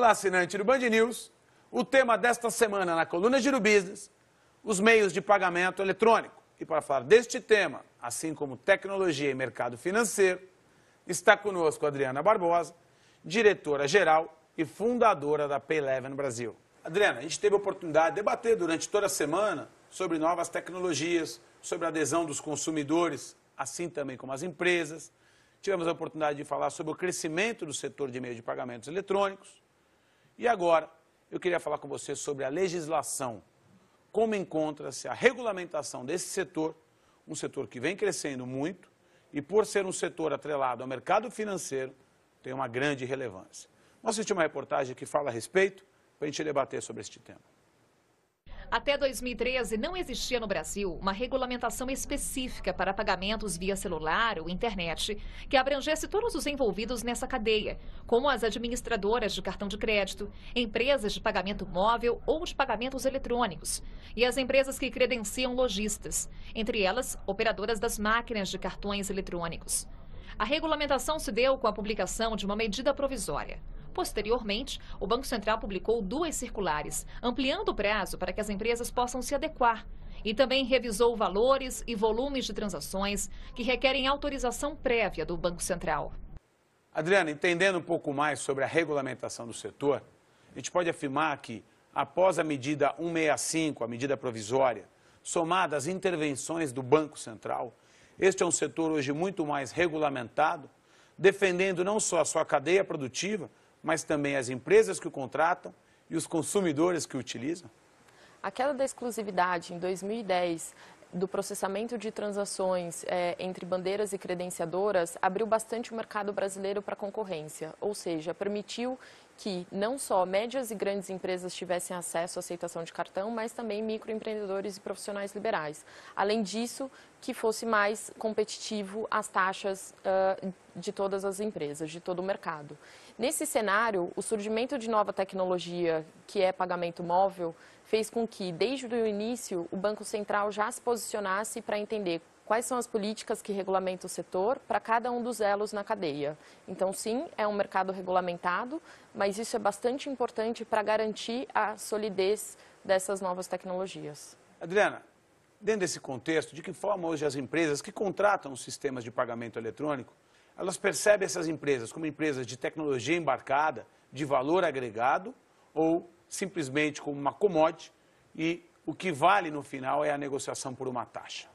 Olá, assinante do Band News. O tema desta semana na coluna Giro Business, os meios de pagamento eletrônico. E para falar deste tema, assim como tecnologia e mercado financeiro, está conosco Adriana Barbosa, diretora-geral e fundadora da Payleven Brasil. Adriana, a gente teve a oportunidade de debater durante toda a semana sobre novas tecnologias, sobre a adesão dos consumidores, assim também como as empresas. Tivemos a oportunidade de falar sobre o crescimento do setor de meio de pagamentos eletrônicos. E agora, eu queria falar com você sobre a legislação. Como encontra-se a regulamentação desse setor, um setor que vem crescendo muito e, por ser um setor atrelado ao mercado financeiro, tem uma grande relevância. Vamos assistir uma reportagem que fala a respeito para a gente debater sobre este tema. Até 2013, não existia no Brasil uma regulamentação específica para pagamentos via celular ou internet que abrangesse todos os envolvidos nessa cadeia, como as administradoras de cartão de crédito, empresas de pagamento móvel ou de pagamentos eletrônicos, e as empresas que credenciam lojistas, entre elas, operadoras das máquinas de cartões eletrônicos. A regulamentação se deu com a publicação de uma medida provisória. Posteriormente, o Banco Central publicou duas circulares, ampliando o prazo para que as empresas possam se adequar. E também revisou valores e volumes de transações que requerem autorização prévia do Banco Central. Adriana, entendendo um pouco mais sobre a regulamentação do setor, a gente pode afirmar que, após a medida 165, a medida provisória, somada às intervenções do Banco Central, este é um setor hoje muito mais regulamentado, defendendo não só a sua cadeia produtiva, mas também as empresas que o contratam e os consumidores que o utilizam? A queda da exclusividade em 2010 do processamento de transações é, entre bandeiras e credenciadoras abriu bastante o mercado brasileiro para concorrência, ou seja, permitiu que não só médias e grandes empresas tivessem acesso à aceitação de cartão, mas também microempreendedores e profissionais liberais. Além disso, que fosse mais competitivo as taxas uh, de todas as empresas, de todo o mercado. Nesse cenário, o surgimento de nova tecnologia, que é pagamento móvel, fez com que, desde o início, o Banco Central já se posicionasse para entender quais são as políticas que regulamentam o setor para cada um dos elos na cadeia. Então, sim, é um mercado regulamentado, mas isso é bastante importante para garantir a solidez dessas novas tecnologias. Adriana, dentro desse contexto, de que forma hoje as empresas que contratam sistemas de pagamento eletrônico, elas percebem essas empresas como empresas de tecnologia embarcada, de valor agregado, ou simplesmente como uma commodity e o que vale no final é a negociação por uma taxa?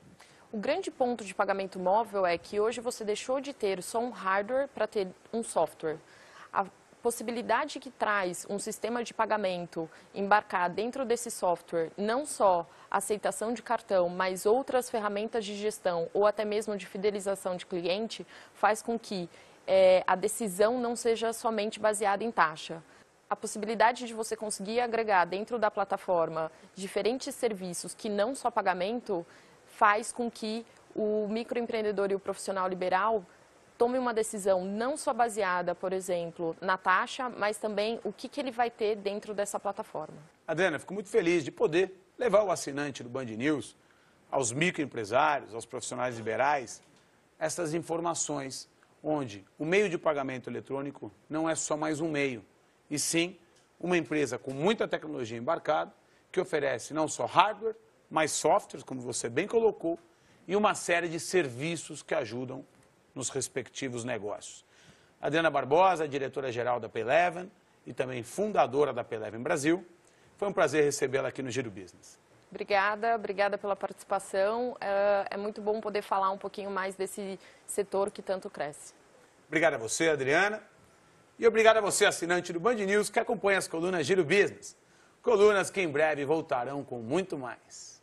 O grande ponto de pagamento móvel é que hoje você deixou de ter só um hardware para ter um software. A possibilidade que traz um sistema de pagamento embarcar dentro desse software não só aceitação de cartão, mas outras ferramentas de gestão ou até mesmo de fidelização de cliente, faz com que é, a decisão não seja somente baseada em taxa a possibilidade de você conseguir agregar dentro da plataforma diferentes serviços que não só pagamento faz com que o microempreendedor e o profissional liberal tome uma decisão não só baseada, por exemplo, na taxa, mas também o que, que ele vai ter dentro dessa plataforma. Adriana, fico muito feliz de poder levar o assinante do Band News, aos microempresários, aos profissionais liberais, essas informações, onde o meio de pagamento eletrônico não é só mais um meio, e sim uma empresa com muita tecnologia embarcada, que oferece não só hardware, mais softwares, como você bem colocou, e uma série de serviços que ajudam nos respectivos negócios. Adriana Barbosa, diretora-geral da Payleven e também fundadora da Payleven Brasil. Foi um prazer recebê-la aqui no Giro Business. Obrigada, obrigada pela participação. É, é muito bom poder falar um pouquinho mais desse setor que tanto cresce. Obrigado a você, Adriana. E obrigado a você, assinante do Band News, que acompanha as colunas Giro Business. Colunas que em breve voltarão com muito mais.